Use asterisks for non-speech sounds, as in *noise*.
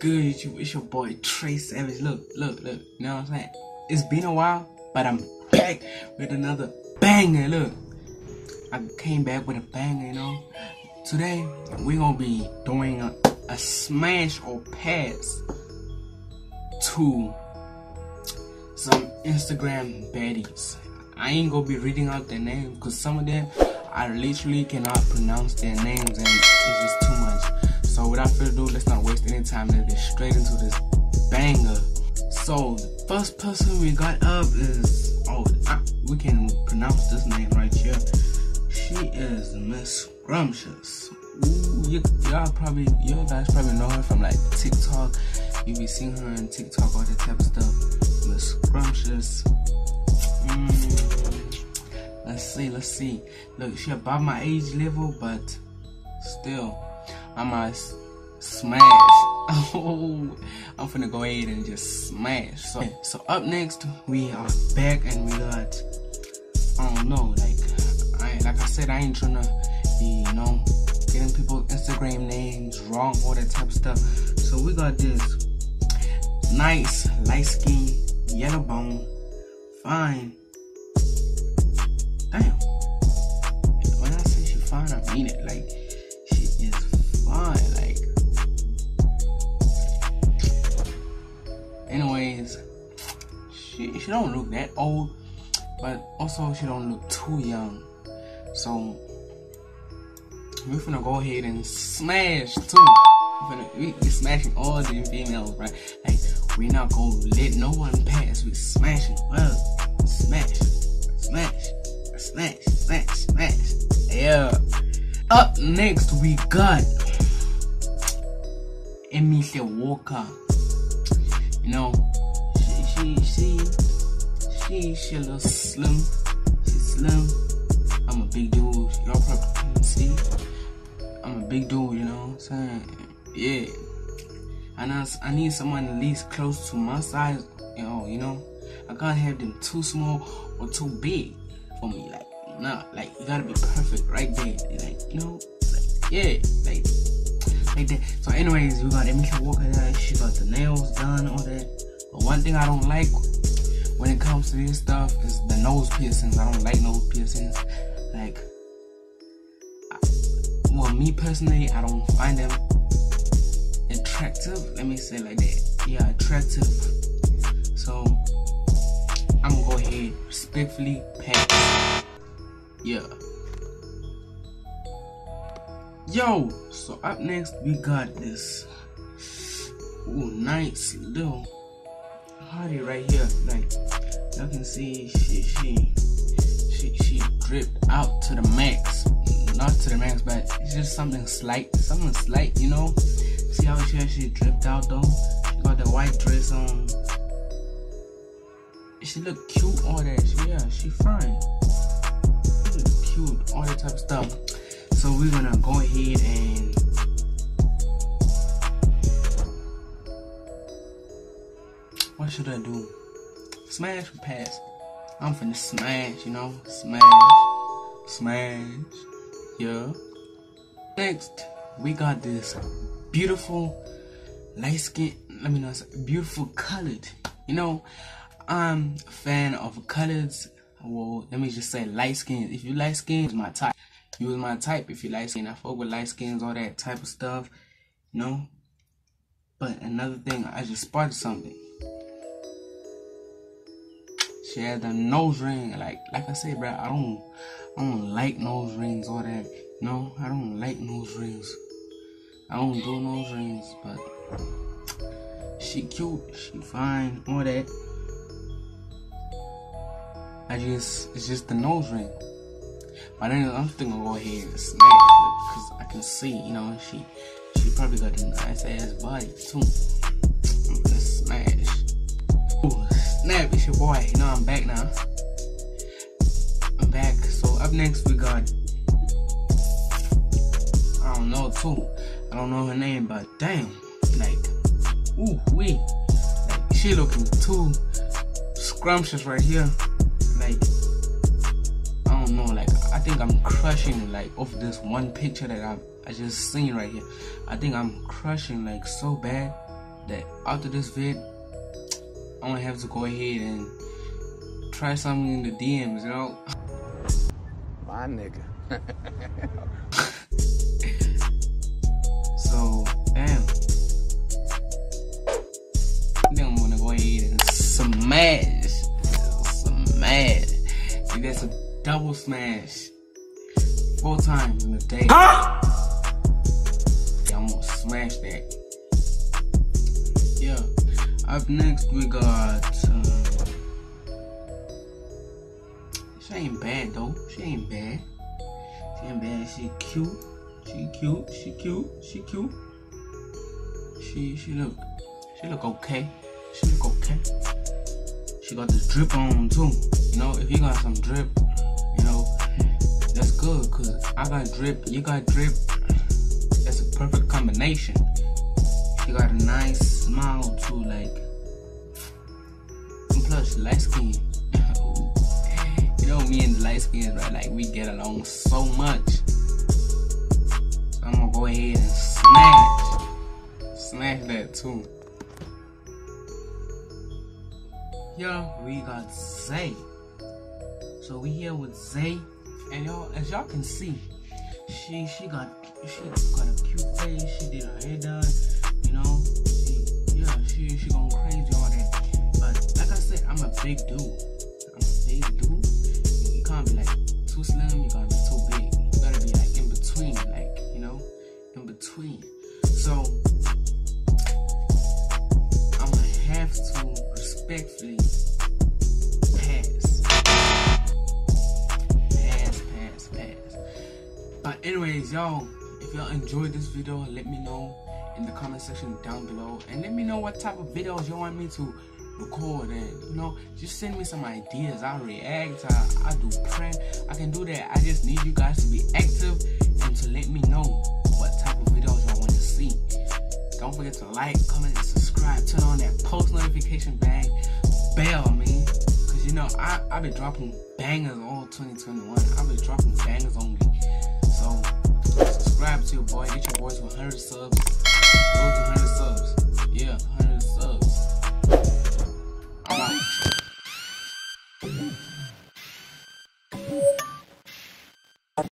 good? It's your boy Trey Savage. Look, look, look. You know what I'm saying? It's been a while, but I'm back with another banger. Look, I came back with a banger, you know. Today, we're gonna be doing a, a smash or pass to some Instagram baddies. I ain't gonna be reading out their names because some of them I literally cannot pronounce their names and it's just too much. So without further ado, let's not waste any time. Let's get straight into this banger. So the first person we got up is oh I, we can pronounce this name right here. She is Miss Scrumptious. Ooh, you, y'all probably you guys probably know her from like TikTok. You be seeing her on TikTok all that type of stuff. Miss Scrumptious. Mm, let's see, let's see. Look, she about my age level, but still, I'm a smash. *laughs* Oh, I'm finna go ahead and just smash. So, so up next, we are back and we got, I don't know, like, I like I said, I ain't trying to be, you know, getting people Instagram names wrong, all that type of stuff. So we got this nice light skin, yellow bone, fine. Damn. She don't look that old, but also she don't look too young. So we're finna go ahead and smash too. We're finna we, smashing all the females, right? Like we not gonna let no one pass. We smashing. Well, smash, smash, smash, smash, smash. Yeah. Up next we got Emihle Walker. You know, she she she she she a little slim. She's slim. I'm a big dude. Y'all probably see. I'm a big dude, you know what I'm saying? Yeah. And I, I need someone at least close to my size, you know, you know. I can't have them too small or too big for me. Like, nah, like you gotta be perfect right there. Like, you know, like, yeah, like like that. So anyways, we got Emilia Walker. She got the nails done, all that. But one thing I don't like when it comes to this stuff is the nose piercings. I don't like nose piercings. Like, well, me personally, I don't find them attractive. Let me say like that. Yeah, attractive. So I'm gonna go ahead respectfully pass. Yeah. Yo, so up next we got this. Ooh, nice little hottie right here. Like y'all can see, she she she she dripped out to the max. Not to the max, but it's just something slight, something slight, you know. See how she actually dripped out though. She got the white dress on. She look cute, all that. She, yeah, she fine. She look cute, all that type of stuff. So we're gonna go ahead and what should I do? Smash or pass? I'm finna smash, you know? Smash. Smash. Yeah. Next, we got this beautiful light skin. Let me know, beautiful colored. You know, I'm a fan of colors. Well, let me just say light skin. If you light skin, is my type. You is my type. If you light skin, I fuck with light skins, all that type of stuff. You know. But another thing, I just spotted something. She had the nose ring. Like, like I said, bro, I don't, I don't like nose rings, or that. No, I don't like nose rings. I don't do nose rings, but she cute, she fine, all that. I just, it's just the nose ring. But then I'm gonna go ahead and smash because I can see, you know, she, she probably got a nice ass body too. Let's smash. Snap, it's your boy. You know I'm back now. I'm back. So up next we got, I don't know too. I don't know her name, but damn, like, ooh wee, like she looking too scrumptious right here. Like, I don't know, like I think I'm crushing like off this one picture that I I just seen right here. I think I'm crushing like so bad. that after this vid, I'm gonna have to go ahead and try something in the DMs, you know? My nigga. *laughs* so, damn. I think I'm gonna go ahead and smash. Smash. If that's a double smash. Four times in a day. Yeah, Up next, we got. Uh, she ain't bad though. She ain't bad. She ain't bad. She cute. She cute. She cute. She cute. She she look. She look okay. She look okay. She got the drip on too. You know, if you got some drip, you know, that's good. Cause I got drip. You got drip. That's a perfect combination. She got a nice smile too, like. And plus, light skin. *laughs* you know, me and the light skin, right? Like, we get along so much. So I'm gonna go ahead and smash. Smash that too. Yo, we got Zay. So we here with Zay, and y'all, as y'all can see, she she got she got a cute face. She did her hair done, you know. She, yeah, she she going crazy all that. But like I said, I'm a big dude. I'm a big dude. You can't be like too slim. You gotta be too big. You gotta be like in between, like you know, in between. So I'm gonna have to respectfully pass. Pass, pass, pass. But anyways, y'all, if y'all enjoyed this video, let me know in the comment section down below. And let me know what type of videos you want me to record and you know just send me some ideas. I'll react i, I do prank i can do that. I just need you guys to be active and to let me know what type of videos y'all want to see. Don't forget to like comment and subscribe. Turn on that post notification bang bell man. Because you know i i've been dropping bangers all 2021 i've been dropping bangers only. So subscribe to your boy. Get your boys 100 subs Johannes